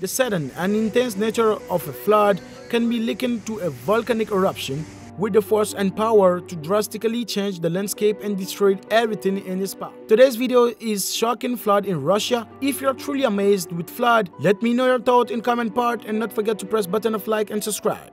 The sudden and intense nature of a flood can be likened to a volcanic eruption with the force and power to drastically change the landscape and destroy everything in its path. Today's video is shocking flood in Russia. If you're truly amazed with flood, let me know your thought in comment part and not forget to press button of like and subscribe.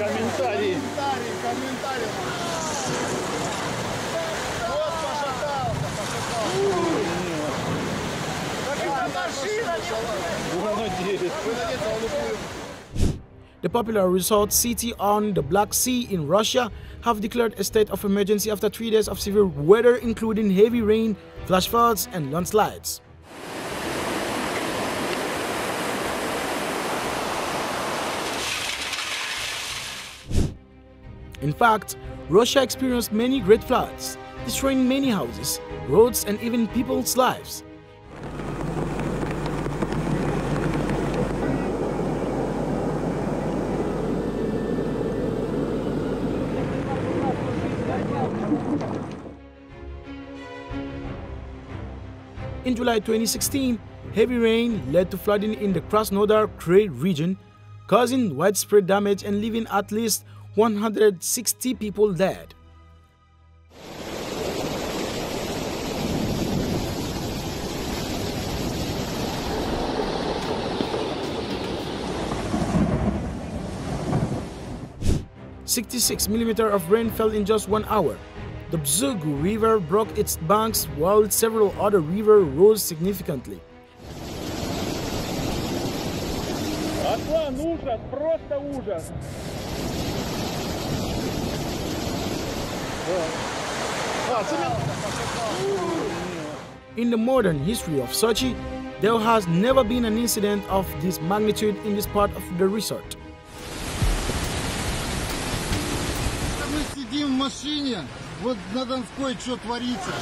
Комментарии. Комментарий, комментарий. Вот пошатался, пошатался. Как это машина Молодец. Вы надеетесь, он упустит. The popular resort city on the Black Sea in Russia have declared a state of emergency after three days of severe weather, including heavy rain, flash floods, and landslides. In fact, Russia experienced many great floods, destroying many houses, roads, and even people's lives. In July 2016, heavy rain led to flooding in the Krasnodar Krai region, causing widespread damage and leaving at least 160 people dead. Sixty-six millimeter of rain fell in just one hour. The Bzugu River broke its banks while several other rivers rose significantly. Аслан, ужас, просто ужас. In the modern history of Sochi, there has never been an incident of this magnitude in this part of the resort. Мы сидим в машине, вот на Донской что творится.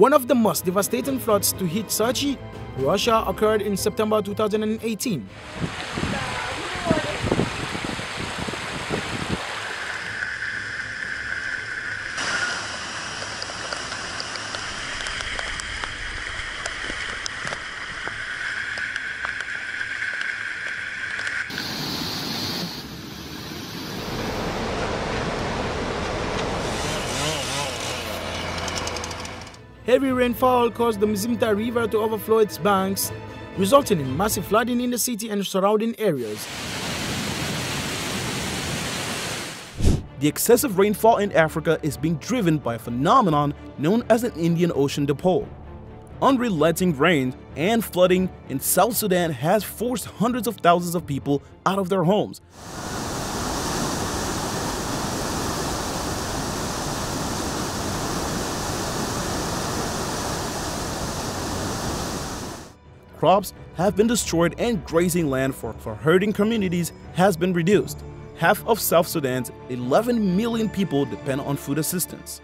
One of the most devastating floods to hit Sochi, Russia, occurred in September 2018. Heavy rainfall caused the Mzimta River to overflow its banks, resulting in massive flooding in the city and surrounding areas. The excessive rainfall in Africa is being driven by a phenomenon known as an Indian Ocean dipole. Unrelenting rain and flooding in South Sudan has forced hundreds of thousands of people out of their homes. Crops have been destroyed and grazing land for, for herding communities has been reduced. Half of South Sudan's 11 million people depend on food assistance.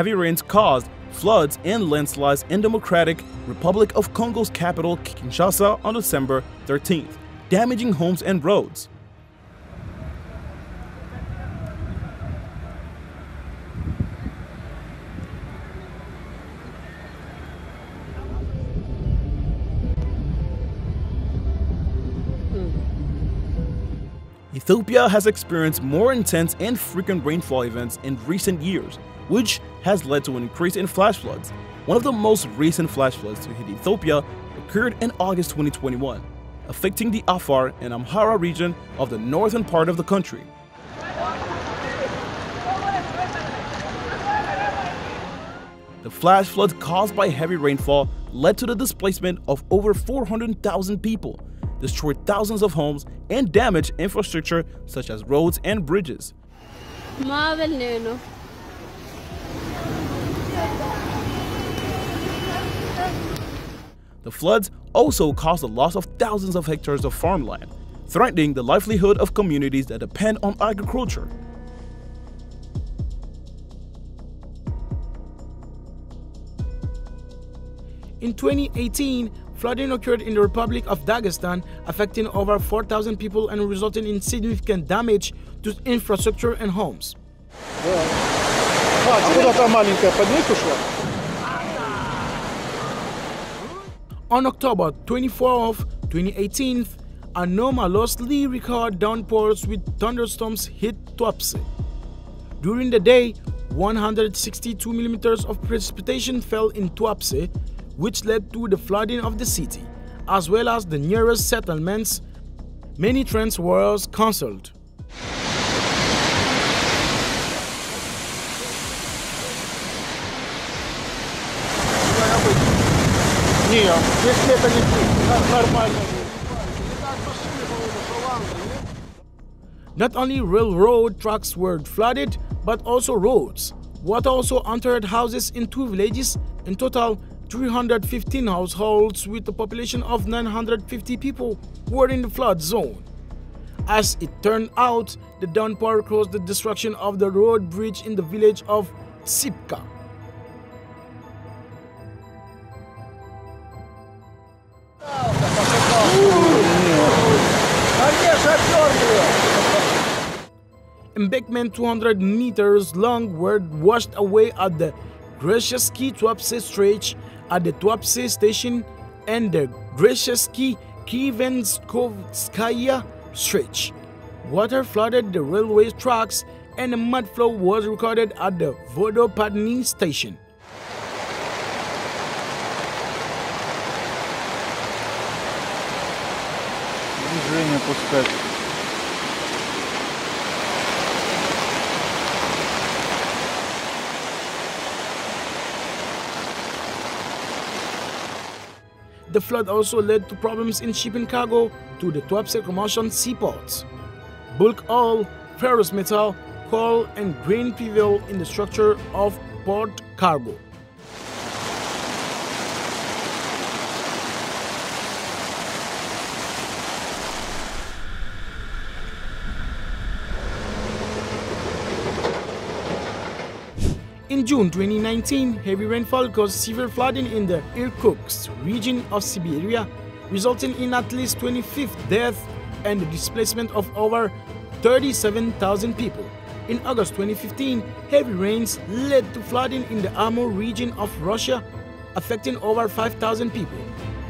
Heavy rains caused floods and landslides in Democratic Republic of Congo's capital Kinshasa on December 13th, damaging homes and roads. Ethiopia has experienced more intense and frequent rainfall events in recent years, which has led to an increase in flash floods. One of the most recent flash floods to hit Ethiopia occurred in August 2021, affecting the Afar and Amhara region of the northern part of the country. The flash floods caused by heavy rainfall led to the displacement of over 400,000 people, destroyed thousands of homes, and damaged infrastructure such as roads and bridges. The floods also caused the loss of thousands of hectares of farmland, threatening the livelihood of communities that depend on agriculture. In 2018, flooding occurred in the Republic of Dagestan, affecting over 4,000 people and resulting in significant damage to infrastructure and homes. On October 24, 2018, anomalously recorded downpours with thunderstorms hit Tuapse. During the day, 162 millimeters of precipitation fell in Tuapse, which led to the flooding of the city, as well as the nearest settlements. Many trains were cancelled. Not only railroad tracks were flooded, but also roads. Water also entered houses in two villages. In total, 315 households with a population of 950 people were in the flood zone. As it turned out, the downpour caused the destruction of the road bridge in the village of Tsypka. Embankment 200 meters long were washed away at the Grechesky Tuapse Stretch at the Tuapse station and the Grechesky Krivenkovskaya stretch. Water flooded the railway tracks and a mud flow was recorded at the Vodopadny station. движение пускать. The flood also led to problems in shipping cargo to the Tuapse seaports. Bulk oil, ferrous metal, coal, and grain prevail in the structure of port cargo. In June 2019, heavy rainfall caused severe flooding in the Irkutsk region of Siberia, resulting in at least 25 deaths and the displacement of over 37,000 people. In August 2015, heavy rains led to flooding in the Amur region of Russia, affecting over 5,000 people.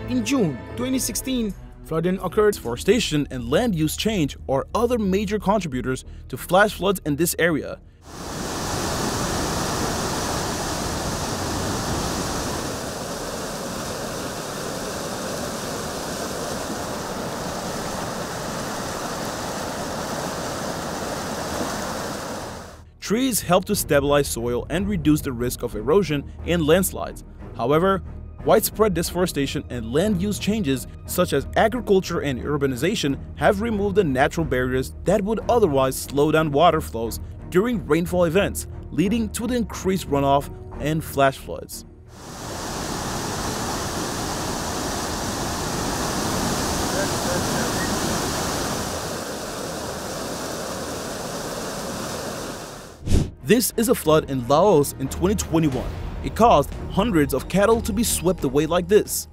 In June 2016, flooding occurred. Deforestation and land use change are other major contributors to flash floods in this area. Trees help to stabilize soil and reduce the risk of erosion and landslides. However, widespread deforestation and land use changes such as agriculture and urbanization have removed the natural barriers that would otherwise slow down water flows during rainfall events, leading to the increased runoff and flash floods. This is a flood in Laos in 2021. It caused hundreds of cattle to be swept away like this.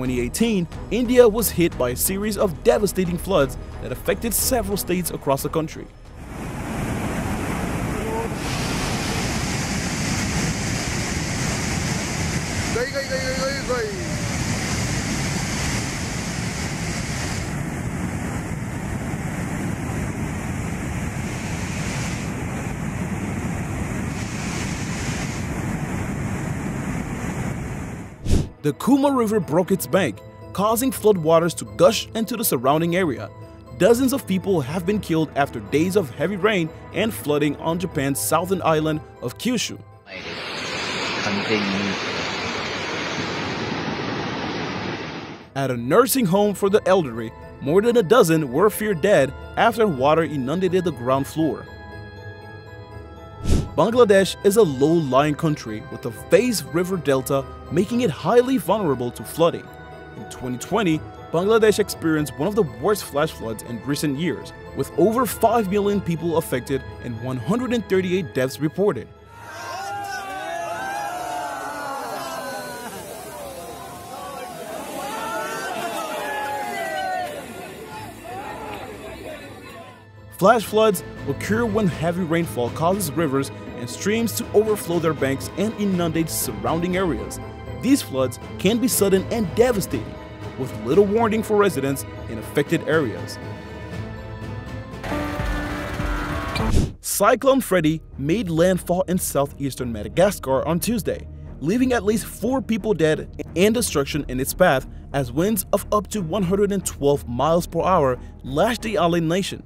2018, India was hit by a series of devastating floods that affected several states across the country. The Kuma River broke its bank, causing floodwaters to gush into the surrounding area. Dozens of people have been killed after days of heavy rain and flooding on Japan's southern island of Kyushu. At a nursing home for the elderly, more than a dozen were feared dead after water inundated the ground floor. Bangladesh is a low-lying country with a vast river delta making it highly vulnerable to flooding. In 2020, Bangladesh experienced one of the worst flash floods in recent years, with over 5 million people affected and 138 deaths reported. Flash floods occur when heavy rainfall causes rivers and streams to overflow their banks and inundate surrounding areas. These floods can be sudden and devastating, with little warning for residents in affected areas. Cyclone Freddy made landfall in southeastern Madagascar on Tuesday, leaving at least four people dead and destruction in its path as winds of up to 112 miles per hour lashed the island nation.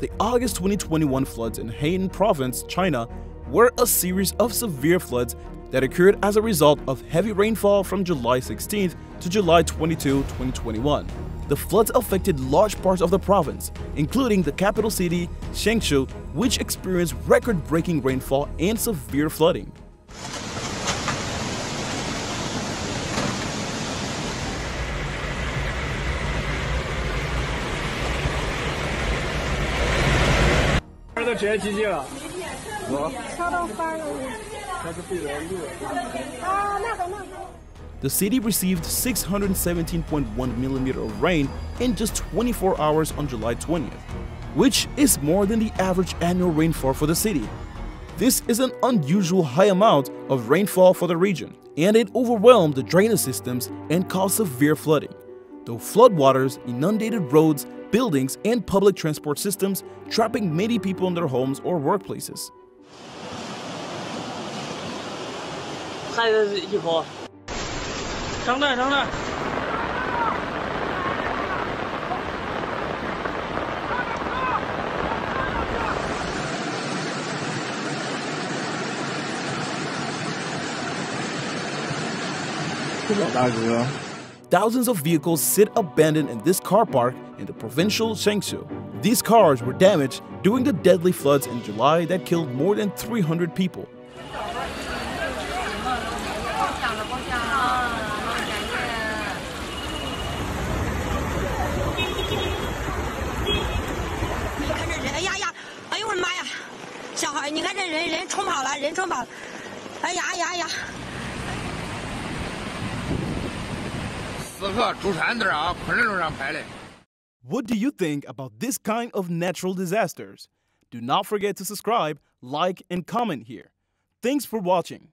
The August 2021 floods in Henan Province, China, were a series of severe floods that occurred as a result of heavy rainfall from July 16th to July 22, 2021. The floods affected large parts of the province, including the capital city, Zhengzhou, which experienced record-breaking rainfall and severe flooding. The city received 617.1 millimeter of rain in just 24 hours on July 20th, which is more than the average annual rainfall for the city. This is an unusual high amount of rainfall for the region, and it overwhelmed the drainage systems and caused severe flooding. Though floodwaters inundated roads, buildings, and public transport systems, trapping many people in their homes or workplaces. Thousands of vehicles sit abandoned in this car park in the provincial Zhengzhou. These cars were damaged during the deadly floods in July that killed more than 300 people. 你 What do you think about this kind of natural disasters? Do not forget to subscribe, like, and comment here. Thanks for watching.